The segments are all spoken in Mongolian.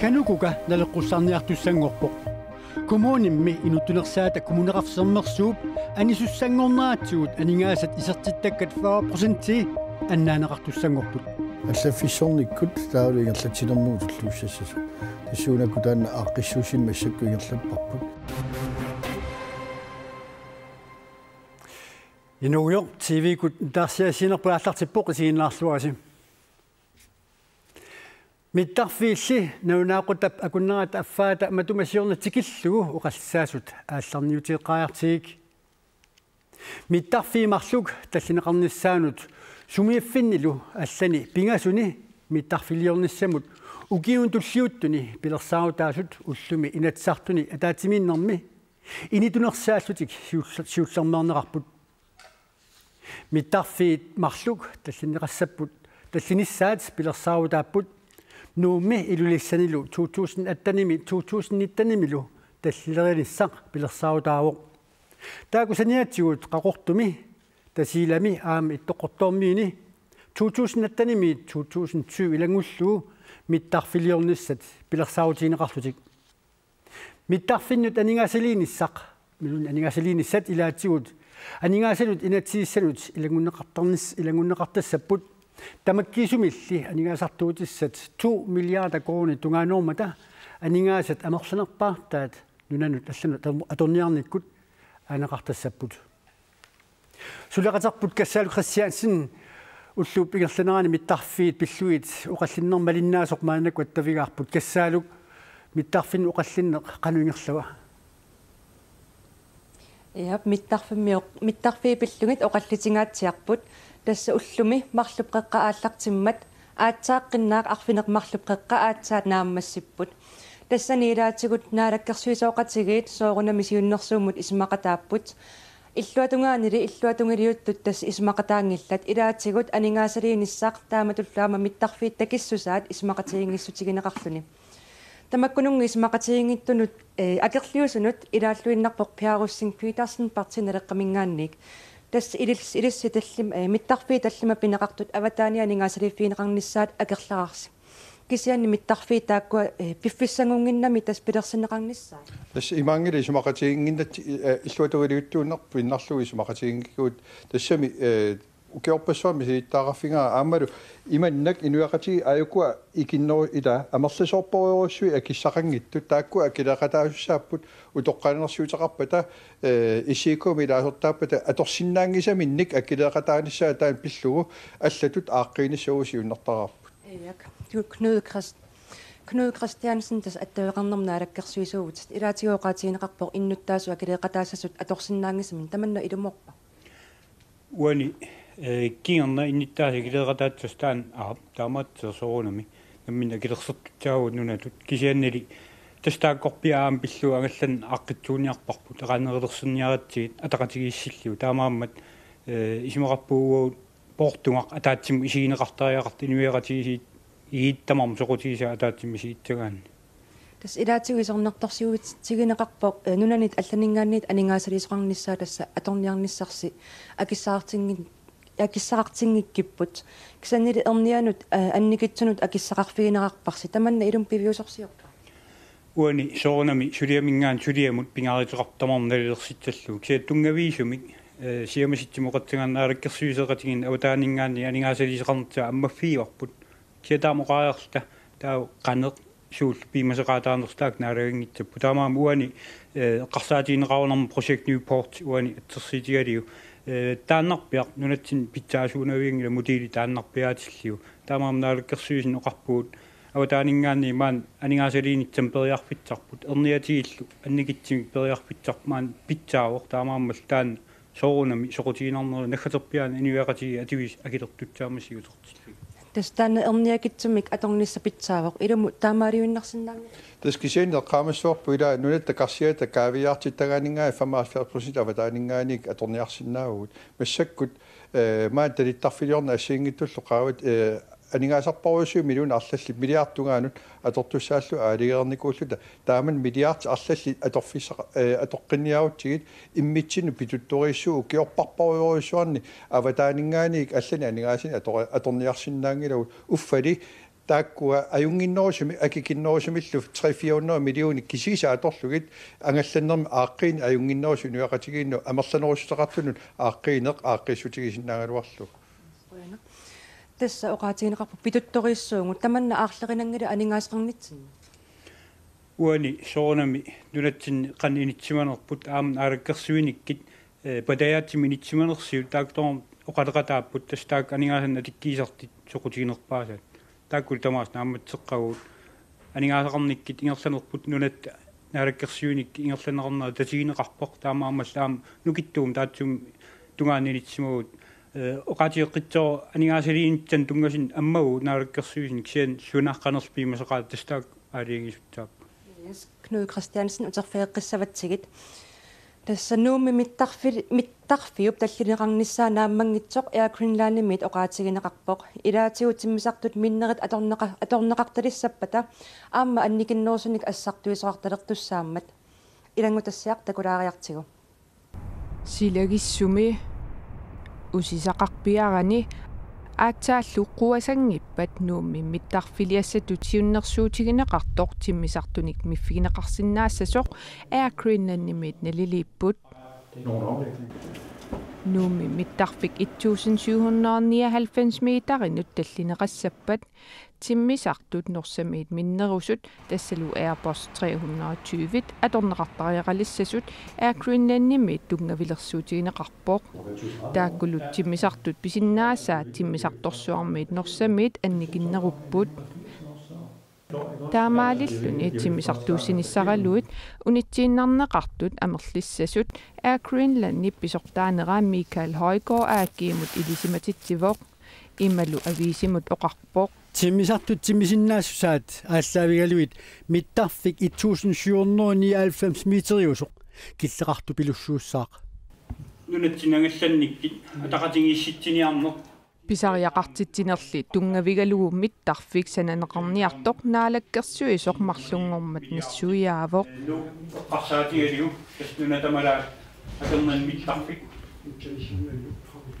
канукука налеққуссарниартуссангорпоқ коммунимми инуттунерсаата коммунеқарфисермерсууп анисуссангорнаатсуут анингаасат исертиттаккат 40% аннаанеқартуссангорпут аллаффиссорниккут таавлингерлатсинермуут уллууссассасу тассуунакку таана ааққиссуусин массакку ингерлаппарпут инуйо тв-кут таарсиасинерпу ааллартиппоқ исигиннаарлуаси миттарфиилли наунаақутап акуннерат аффаата матумасиорнатикиллугу оқаллаасут аалларниутиеққаартигик миттарфиимарлук таллинеқарниссаанут сумиаффиннилу аллани пингасуни миттарфилиорниссамут укиун туллиуттуни пилерсаутаасут уллуми инатсартуни атаатимииннэрми инитунерсааллутик сиуллермернеқарпут миттарфиит марлук таллинеқассаппут таллиниссаат пилерсаутааппут нуумми илулиссанилу 2008-ними 2019-милу таллилерилиссақ пилерсаутаавоқ таакусаниатсигут қақортуми тасилами аами иттоққортоормиини 2008-ними 2020 илангуллуу миттарфилиорниссат пилерсаутиинеқарлутик миттарфиннут анингасалииниссақ милун анингасалииниссат илаатсигут анингасалут инатсииссалут илангуннеқартарнис илангуннеқартассаппут тамаккисумилли анигаасартуутиссат 2 миллиарда крони тунгаанормата анигаасат амерсанерпаартаат нунанут аллану аторниарниккут анеқартассаппут сулеқатарпут кассаалу хриссиансин уллууп пигерланерани миттарфиит пиллуит оқаллиннер малиннаасоқ маанакку аттавигаарпут кассаалук миттарфин оқаллиннеқ қануингерлава. Яап миттарфимми миттарфии пиллугит оқаллитингаатсиарпут тасса уллуми марлуп қеққа ааллартиммат аатсааққиннаақ арфинеқ марлуп қеққа аатсаат нааммассиппут тассани илаатигут наалаккерсуисооқатигиит соорунами сиуннэрсууммут исмақатааппут. Иллуатунгаанили иллуатунгилиуттут тасс исмақатаангиллат. Илаатигут анингаасалииниссаақ тааматуллаама миттарфиит такиссусаат исмақатигингиссутигинеқарлуни тамаккунунги исмақатигингиттунут э акерлиусунут илааллуиннарпоқ пиаруссин квитарсин партинереққамингаанник тасс илис илисси таллим миттарфи таллима пинеқартут аватаанианингаасалиффиинеқарниссаат акерларарси кисианни миттарфи тааккуа пиффиссангунгиннами тас пилерсинеқарниссаа тасс имаангили сумақатигингиннат иллуатугалиуттууннарпу иннарлуги сумақатигингикуут тассами укеорпассуами сииттаараффингаа аамалу иманнак инуяқати аюкуа икиннери ила амерлисоорпориоруссуи акиссақангитту тааккуа акилеқатаавуссааппут утоққанерсуутеқарпата э исиикуми илаасортааппата аторсиннаангисаминник акилеқатааниссаа таан пиллугу аллатут ааққииниссагуси уннартараарпут иак кнуд крест кнуд кристиансен тас аттавеқарнерна алаккерсуисуугут илаатигооқаатигинеқарпоқ иннуттаасу акилеқатаассасут аторсиннаангисамин таманна илуморпа уани киерна инниттааси килеэратаатсустаан аа таамаатсерсорунами наммина килерсертутсаагу нунатут. Кисианнали тастааккорпиаам пиллу агаллан аққитсууниарпарпу тақанерилерсерниаратсигит атақатигииссиллу таамааммат э исмеқарпуугуу портунгақ атаатсим исигинеқартариақарт инуиератигисиит ииттамарм соқутигиса атаатсим исиитсагаани тас илаатигуисорнэрторсиуит тигинеқарпоқ нунанит алланингаанниит анингаасалисоқарниссаа тасса аторниарниссарси акиссаартингит акиссақартингиккиппут кисаннили эрнианут анникитсунут акиссақарфигинеқарпарси таманна илум пивиусорсиорта уани соорнами сулиамингаан сулиамут пингаритеқартамарм налилерситсаллу. Киа тунгавиисумик сиамаситсимоқатсиганнаараккерсуисеқатигин аватаанингаани анигаасалисеқарнерта аммаффииорпут киа таамоқариарта таа қанеқ суул пимасеқаатаарнерлаак наалагингитсаппу таамаам уани эққарсаатиинеқарунарма project newport уани атсерситигалиу тааннарпиақ нунатсин питсаасуунавингила мутили тааннарпиаатиллиу таамаам наалагкерсуисин оқарпуут аватаанингаани маан анигаасалиинитсам периарфитсарпут. Эрниатигиллу анникитсимик периарфитсарпаан питсаавор таамааммал таан соорунами соқутигинарнери наггатерпиаан инуяқатиги ативис акилертутсаамасигутортиллу тастаана эрниакитсумик аторнисса питсаавоқ. Илуму таамаалиуиннарсинаанга таскисиин эққаамассуарпу ила нунатта карсиата каавиаартиттагаанингаа 75% аватаанингааник аторниарсинаагут массаккут э мааталиттарфилиорна ассиингиттуллу qaават э анингаасарпаруусуу милуна арлалли милиартунгаанут аторtussааллу аалигерникууллута тааман милиарт арлалли аторфисса атоққинниаутсигит иммитсину питутториссуу киорпарпаруйорисуарни аватаанингааник аллани анингаасини аторниарсиннаангилау уффали тааккуа аюнгиннерусуми акикиннерусумиллу 3-400 миллиони кисиса аторлугит ангалланнерми ааққиин аюнгиннерусу нуақатигиинну амерланерусутеқартунут ааққиинеқ ааққиссутигисиннаагалуарлу тасса оqaатигинеқарпу питутторииссуугу таманна аарлеринангила анингаасеқарнитсин уани соонами нунатсин қан инитсиманерпут аам аалаккерсуиниккит падаяатсими инитсиманерсиу таакторм оқалеқатааппут тастаак анингаасанна тиккиисартит соқутигинерпаасат тааккул тамаас наамматсеққагуут анигаасақарниккит ингерланерпут нунат наалаккерсуиник ингерланернаа татигинеқарпоқ таамааммас таам нукиттуум таатсум тунгаанинитсимагут оқатиэққитсоо анигаасалиинтсан тунгасин аммагу наалаккерсуисин кисиан сунааққанерспиимасеқаа тастаак аалиигисуттаап Knud Christiansen uterfeeqqissavatigit тассануумми миттарфи миттарфиуп таллинеқарниссаа нааммангитсоқ Air Greenland-имит оqaатигинеқарпоқ илаатигу тиммисартут миннерит аторнеқа аторнеқарталиссаппата аама анникиннерусуник ассартуисоқарталертуссааммат. Илангутассиақ такулаариартигу силагиссуми усисақарпиарани аацааллу қуасангиппат нуумми миттарфилиассату тиуннерсуутигинеқартоқ тиммисартуник миффигинеқарсинаассасоқ аакриннаннимит налилииппут Nuumi mittarfik 1799 meter inut tallineqassappat timmisartut norsamiit minnerusut. Tassalu Airbus 320 atorneqartariqalissasut Air Greenlandnimmiit tungavilersuutigineqarpoq taakkulut timmisartut pisinnaasa timmisartorsuarmiit norsamiit annikinnerupput таамаалиллуни тиммисартууссиниссаралуит унитсииннарнеқартут амерлиссасут аакринланни писортаанераа Микаэл Хойгоо ааккиимут илисиматитсивоқ ималу ависимут оқарпоқ тиммисартут тиммисиннаассусаат ааллаавигалуит миттарфик 1799 метериусоқ киллеқарту пилуссууссаақ нунатсинангалланниккит атақатингисситсиниарнеқ писариақартитсинерли тунгавигалугу миттарфик сананеқарниартоқ наалаккерсуи соқмарлунгормат нассуиаавоқ қарсаатигалиу таснунатамалаа атернан миттарфик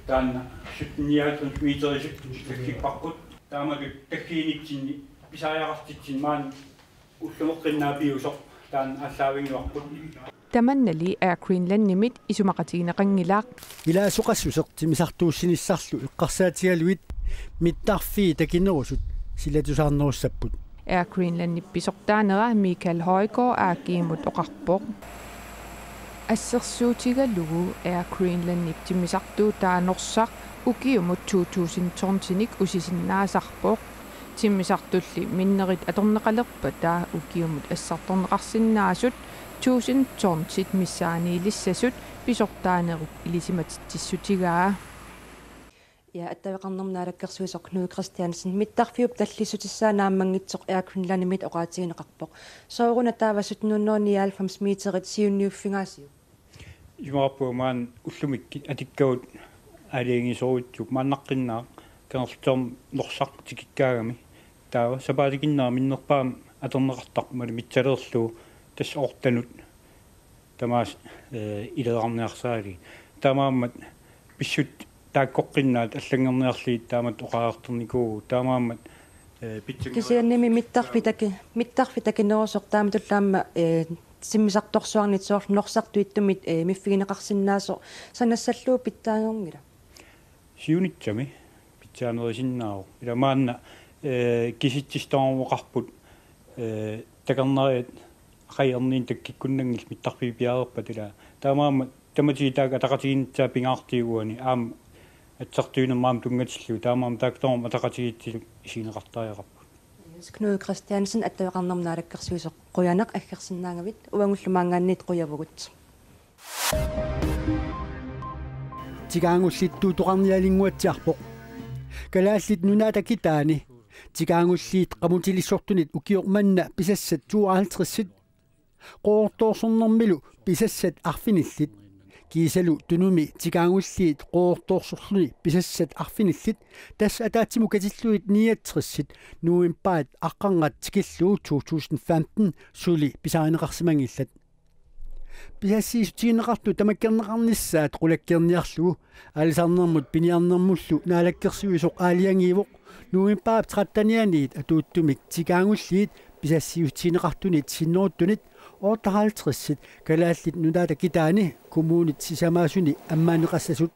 таанна сутниаатун митерисут таккиппарпут таамагу таккииниксинни писариақартитсин маан уллумеққиннаапиусоқ таан аллаавингуарпут таманнали Air Greenland-нимит исумақатигинеқангилаақ илаасоқассусеқ тимисартууссиниссарлу эққарсаатигалуит миттарфи такинерусут силатусаарнеруссаппут Air Greenland-нип писортаанера Микаэл Хойгоо аакиимут оқарпоқ. Ассерсуутигалугу Air Greenland-нип тимисартуу таанорсақ укиумут 2000 усисиннаасарпоқ. Тиммисартулли миннерит аторнеқалерпа таа укиумут ассарторнеқарсиннаасут 1000 торнсит миссааниилиссасут писортаанеруп илисиматиссутигаа я аттавеқарнернаалаккерсуисоқ Кnud Christiansen миттарфиуп таллисутиссаа нааммангитсоқ аакринланимит оqaатигинеқарпоқ сооруна таавасут нунноони 90 митерит сиунниуффингаасиу имааппуумаан уллумикки атиккаут алиангисоруутсук мааннаққиннаа кангерторм норсақ тикиккаагами таава сапаатикиннаа миннерпаам атернеқартарпмали митсалерлуу тас ортанут тамаас э илеарниарсааги тамааммат писсут тааккоққиннаат аллангерниарли таамат оқаартэрникуу таамааммат э питсуги кисианними миттарфитаки миттарфитакинерусоқ тааматуллаама э симмисарторсуарнит соор норсартуиттумит э миффигинеқарсинаасо санассаллуу питтаагорнила сиунитсами питсаанерисиннаау. Иламаанна э киситсистормоқарпут э такернериат қайернин таккиккуннангил миттарфи пиаарерпа тила таамаама таматиитаага атақатигинтаа пингаартиуани аама атсартуинермаам тунгатиллу таамаам таакторм атақатигитсилу исинеқартариақарпу Knud Christiansen аттавеқарнернаалаккерсуисоқ қуянеқ аггерсинаангавит уангуллумаангаанниит қуявугут тигаангуллиттуу тоқарниалингуатсиарпоқ калааллит нунаата китаани тигаангуллиит qamutilissortunit ukiormanna pisassat 52-сит qoortoorsornermilu pisassat arfinillit. Kiisalu tunumi tikaangulliit qoortoorsorluni pisassat arfinillit. Tas ataatimu katilluit 69-сит nuimpaat aqqangat tikilluu 2015 suli pisaaneqarsimangillat пиассиисутигинеқарту тамаккернеқарниссаат қулаккерниарлугу алисарнермут пиниарнермуллу наалаккерсуисоқ аалиангиивоқ нуимпаап траттанианиит атууттумик тикаангуллиит писассиутигинеқартунит синнеруттунит оортахаалтриссит калааллит нунаата китаани коммуунит сисамаасуни аммаанеқассасут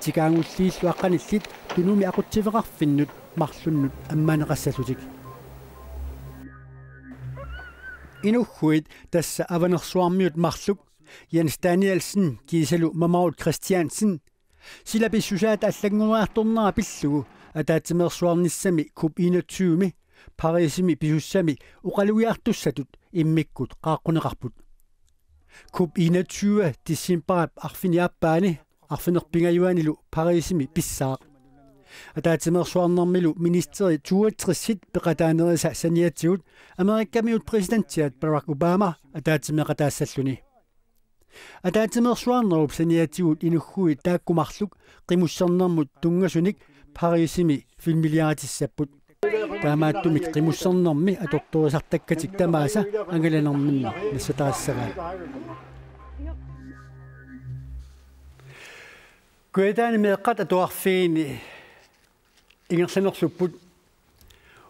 тикаангуллииллу аққаниллит тунуми ақутсивеқарфиннут марлуннут аммаанеқассасутик инуггуит тасса аванерсуармиут марлук Jens Danielsen кисалу мамаут Кристиансен сила биссусаат аллагнуаарторнаа пиллугу атаатимерсуарниссами куп 21ми парисими писуссами уқалуиартуссатут иммиккут qaaqquneqarput куп 21 дисимпарап арфиниаппаани арфинерпингаюанилу парисими писсаақ атаатимерсуарнэрмилу министери туатриссит пеқатаанериса саниатсигут америккамиут президентиат барак обама атаатимеқатаассаллуни атаатимерсуарнеруп саниатсигут инуггуи тааккумарлук қимуссернэрмут тунгасуник парисими филмилиаатиссаппут таамааттумик қимуссернэрми аторторисартаккатик тамааса ангаланерминна нассатаассагаа Гуэдаани меэккат атуарфиини ингерланерлуппут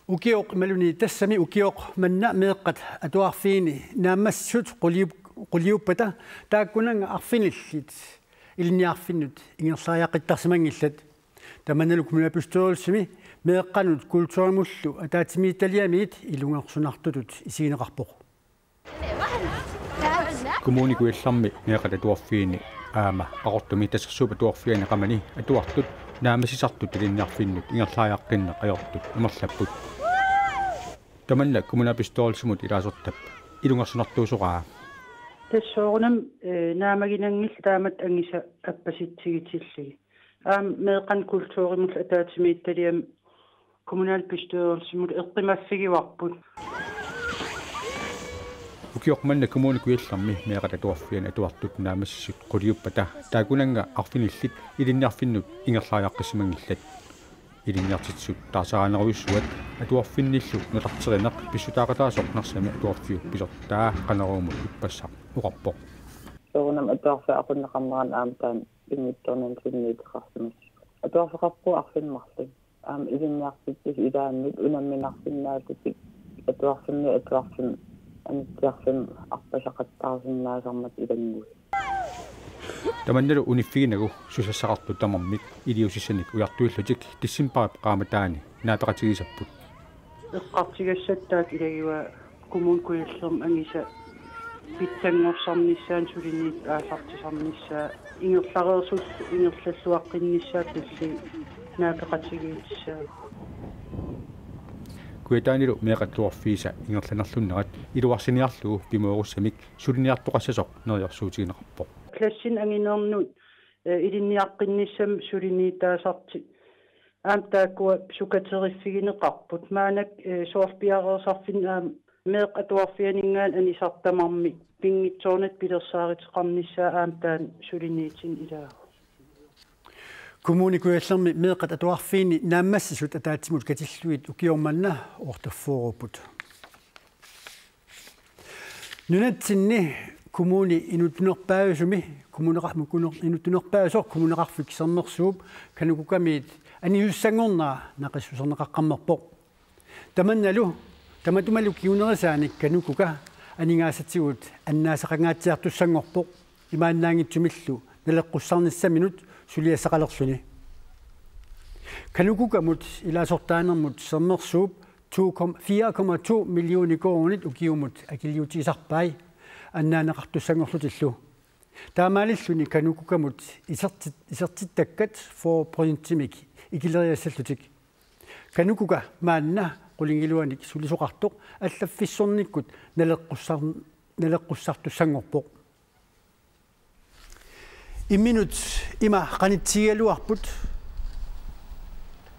укиоқ малуни тассами укиоқ манна меэккат атуарфиини наамассут қулиуп қулиуппата. Тааккунанга арфиниллит илниарфиннут ингерлааяқиттарсимангиллат таманалук мунапустуорулсими меэққанут культурамуллу. Атаатими италиамиит илунгерсунартутут. Исигинеқарпоқ. Коммуникуилларми меэқата туарфиини аама ақортуми тассерсуупа туарфиани қамани атуартут наамасисартут илинниарфиннут ингерлааяққинне қаёртут имерлаппут таманна коммунапистоорсумут илаасортап илунгерсунартуусоқаа тассоорунам наамагинангил таамат ангиса аппаситсигитиллиги аам меэқан культууримул атаатимиитталиам kommunalbestyrelsesmut eqqimaffigivарпут укиорманна коммуникуилларми меэқата туарфиан атуартут наамассут қулиуппата таакунанга арфиниллит илинниарфиннут ингерлааяққисимангиллат илинниартитсут таасараанеруйуссуат атуарфинниллу нутартеринеқ писсутаақатаасоқ нарсами атуарфиу писортаа қанеруумут иппассақ уқарпоқ соонам атуарфа ақуннеқарнеран аамтаан ингитторнан синниитеқарсимас атуарфеқарпу арфинмарлик аам илинниарфитсис илааннут унамминарфиннаатутик атуарфинни атуарфин анитсиарфин арпасақаттаарсиннаасармат илангуи таманнеру униффигинагу сусассақарту тамармик илиусиссаник уяртуиллутик тиссимпарап qaamataani наапеқатигисаппут эққартигассаттаат илагива коммун куиллерм ангиса питсангорсарниссаан сулиниит аасартисарниссаа ингерлареерсус ингерллуаққинниссаат тулли наапеқатигиитсаа куэтаанилу меэқаттуарфииса ингерланерлуннерат илуарсиниарлугу пимуоруссамик сулиниартоқассасоқ нериорсуутигинеқарпоқ классин ангинернут илинниаққинниссам сулиниитаасарти аамтааккуа сукатериффигинеқарпут маанак соорпиареерсарфин аам меэқ атуарфианингаан анисартамарми пингитсоорнат пилерсааритеқарниссаа аамтаан сулиниитин илаа коммуникуаллерми меэқат атуарфиини нааммассасут атаатсимут катиллуит укиорманна ортаффоорупут нунатсинни коммуни инутнерпаависуми коммунеқарму кунер инутнерпаасор коммунеқарфик сэрнерсууп канукукамиит аниуссангорнаа нақиссусернеқаққаммерпоқ таманналу таматумалу киунерасааник канукука анингаасатсигут аннаасақангаатсиартуссангорпоқ имааннаангитсумиллу налеққуссарниссаминут сулиассақалерсуни канукукамут илаасортаанермут сэрнерсууп 2,4,2 миллиони коонит укиумут акилиутисарпай аннаанеқартуссангорлутиллу таамаалиллуни канукукамут исерти исертиттаккат 4.5-мик икилериассаллутик канукука маанна qulingilluanik sulisoqartoq аллаффиссорниккут налеққуссар налеққуссартуссангорпоқ имминут има qanittigaluarput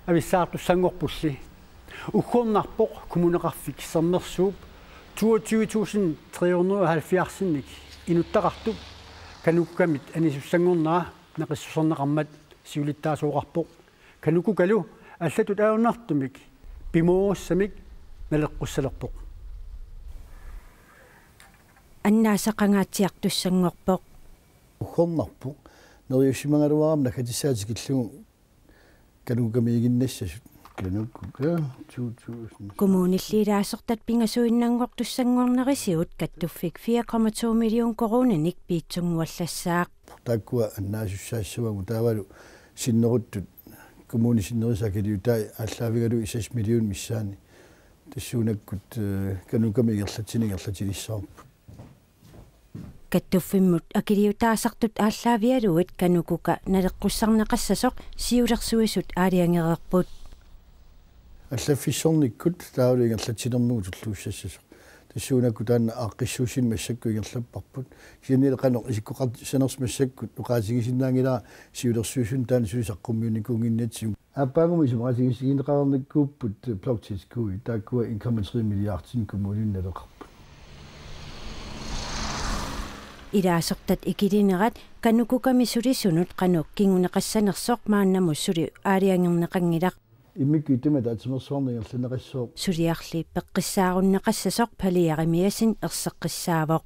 ависсаартуссангорпулли уггорнарпоқ коммунеқарфик сернерсууп 22370 инуттақартуп кануккамит анисуссангорнаа нақиссусернеқармат сиулиттаасууқарпоқ канукукалу аллатут аунартумик пимооссамик налеққуссалерпоқ. Аннаасақангаатиартуссангорпоқ ухорнарпу нериусимангалуарамна хатисаатикиллугу канукамиигиннассасут кануккука ту ту коммуниллиилаасортат пингасуиннангортуссангорнерисиут каттуффик 4,2 миллион коронаник пиитсунгуаллассаақ таккуа аннаасуссаассуагу таавалу синнеруттут коммуни синнерисакилиу таа аллаавигалу 6 миллион миссаани. Тассуунаккут канукамигерлатсинигерлатилиссаарпу каттуффиммут акилиутаасартут ааллаавиалуит канукука налеққуссарнеқассасоқ сиулерсуисут аалиангерерпут аллаффиссорниккут таавлингерлатсинернугу туллууссассасоқ тассуунакку таанна ааққиссуусин массакку ингерлаппарпут. Кианилеқано исиккоқар санерс массаккут. Уқаатигисиннаангила сиулерсуисун таана суисаққуммиуникуунгиннатсигу аппаагуми сумаасигисигинеқарникууппут блоктискуи тааккуа 1,3 миллиардсин коммунинналеқарпут илаасертат икилинерат канукуками сулисунут канук. Кингунеқассанерсоқ мааннаму сули аалиангернеқангилақ иммикки тима таатимерсуарнигерлинеқиссоо сулиарли пеққиссааруннеқассасоқ палиаримиасин ерсеққиссаавоқ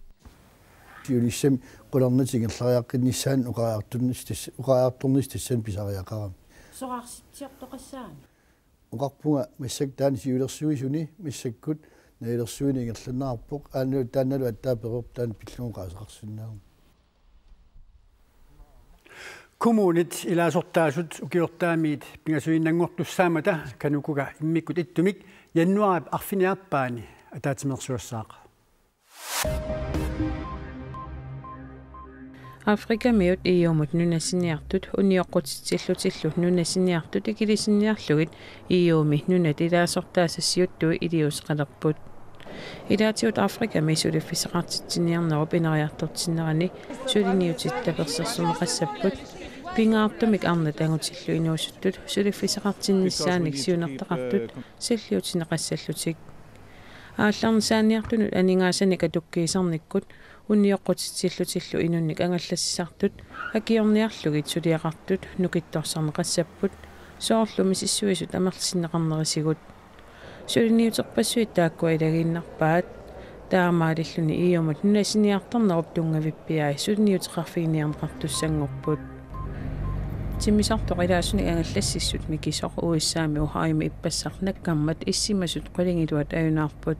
юлиссам қуларнатигерлариаққиннissaан уқаартуннис тас уқаартурнис тассан писариақарам. Соқарситсиортоқассаани уқарпунга массак таани сиулерсуисуни массаккут наилерсуинигерланаарпоқ аану таанналу аттааперуп таан пиллунгуқаасеқарсиннаам kommunit ilasortaasut ukiortaamiit pingasuinnanngortussaamata kanukuga immikut ittumik januari arfiniarpaani ataatimersuassaaqa Afrika miut iiumut nunasiniartut unioqqutitsillutillu nunasiniartut ikilissiniarlugit iiumi nunat ilaasortaasassiuttui iliusqalerput Ilaatiut Afrika misuliffisaqartitsiniarnerup inariartortinnerani suliniutittapersersumeqassapput pingaartumik arnat angutillu inuusuttut suliffisaqartinnissaanik siunertaqartut salliutineqassallutik аалларнсааниартунут анигаасаник атуккиисарниккут унниоққутитсиллутиллу инунник ангаллассисартут акиорниарлугит сулиақартут нукитторсарнеқассаппут соорлуми сиссуисут амерлсиннеқарнерисигут сулиниутерпассуит тааккуа илагииннарпаат таамаалиллуни иумут нунасиниарторнеруп тунгавиппиаа сулиниутеқарфигиниарнеқартуссангорпут тиммисартоқ илаасуни ангаллассиссут микисоқ уиссаами ухаими иппассарнаккармат иссимасут қулингилуат аюнаарпут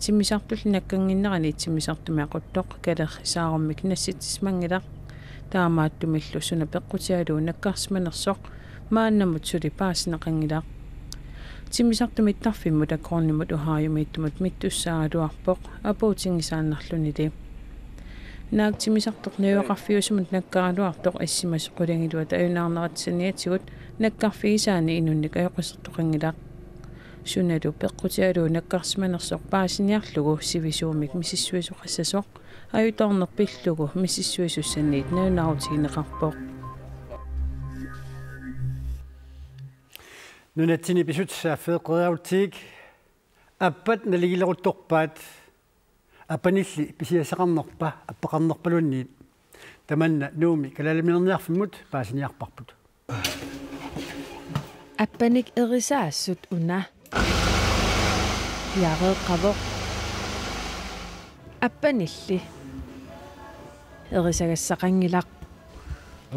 тиммисартул наккангиннерани тиммисартуми ақуттоқ калерсааруммик насситсмангилақ таамааттумиллу суна пеққутиалуу наккарсманерсоқ мааннамут сули пааснеқангилақ тиммисартуми иттарфиммут аккорнимут ухааюмииттумут миттуссааруарпоқ апуутингисааннарлуни ли наактимисартоқ нуйоқарфиусумут наккаралуартоқ иссимас қулангилуат аюнаарнератсаниатсигут наккарфигисаани инунник аёқисертоқангилақ суналу пеққутиалуу наккарсиманерсоқ паасиниарлугу сивисуумик мисиссуисоқассасоқ аюторнерпиллугу мисиссуисуссаниит нуунаарутигинеқарпоқ нунатсини писутсааффеэққериаутик аппат налигилерутторпаат. Апанилли писиасақарнерпа аппеқарнерпалунниит таманна нууми калалиминерниарфиммут паасиниарпарпут. Аппаник эрисаассут уна яреэққавоқ аппанилли эрисагассақангилақ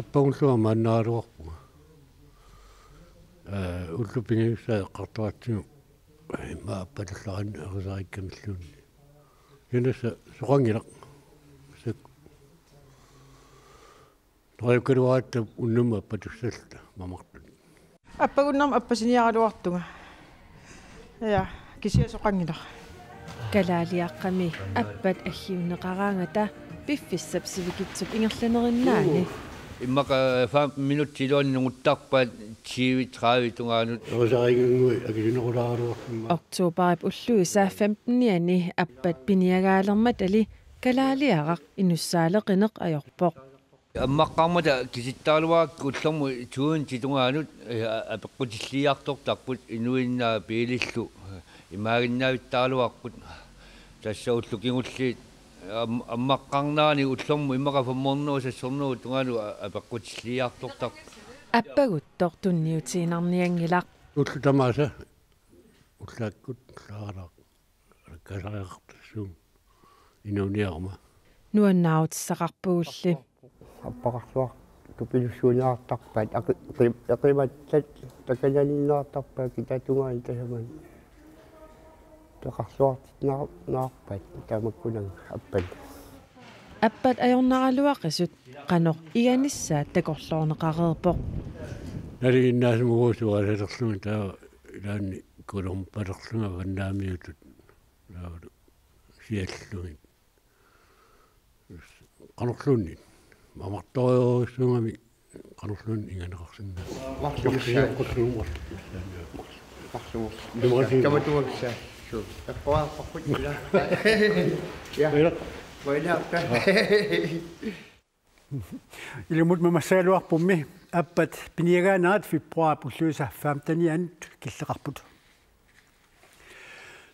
аппагуллуа маннааруарпуга э уллупингиуссаа эққартуатсигу имма аппалларан эрисариккамиллуунни юнаса соқангилақ сак тоеккеруаатта уннума аппатуссалта мамартут аппагуннарма аппасиниаралуартунга я кисиасоқангилақ калаалиаққами аппат аггиунеқараангата пиффиссап сивикитсуп ингерланериннаани иммака 5 минут тилуани нугуттарпаат 20 30 тунгаанут эрисаригунгуи акисинерулааруарфимма октообарип уллуиса 15-ниани аппат пиниагаалермат али калаалиарaq инуссаалеқинеқ ajorpoq аммаққармата киситтаалуаакку уллэрму туун титунгаанут апеққутиллиартортарпут инуиннаа пиилиллу имаагиннаавиттаалуарпут тасса уллу кигулли аммаққарнаани уллэрму имака фомморнуу сассорнуу тунгаалу апеққутиллиартортар аппагуттор тунниутиинарниангилақ уллу тамааса уллааккут лаараа касариартассуун инуниарма нуаннаутиссақарпугулли аппақарлуар купилуссууниартарпаат ақиматтат такалалиннаартарпаа китатунгаан тасаман тоқарлуартит наарпат таамаккунан аппат аппат ajornaraluaqisut qanoq iganissaa takorloorneqareerpoq налигиннаасмугуусуалалерлуми таа илаанни кулум палерлунга ваннаамиутут лаавалу сиаллуми qanorluunni мамарториорисунгами qanorluun инганеқарсинна марлумсаа Думаси каматуакса су аппаа пахут ила я вайнаапта илумут мамассагалуарпумми аппат пиниаганаат фиппуа пуллуисаффаам таниант киллеқарпут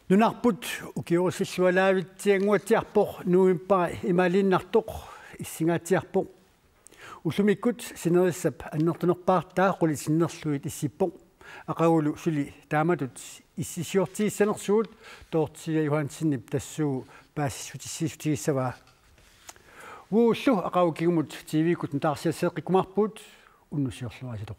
нунарпут укиорусиллуалаавитсиангуатсиарпоқ нуимпаа ималиннартоқ иссингаатсиарпоқ уллумиккут синериссап аннертунерпаартаа қули синнерлуит иссиппоқ ақагулу сули тааматут иссисиортииссанерсуут тоортсия юхансиннип тассуу паассисутиссисутигиссаваа ууллу акаукигмут тивикут таарсиассеэккумарпут уннусиорлуасилоқ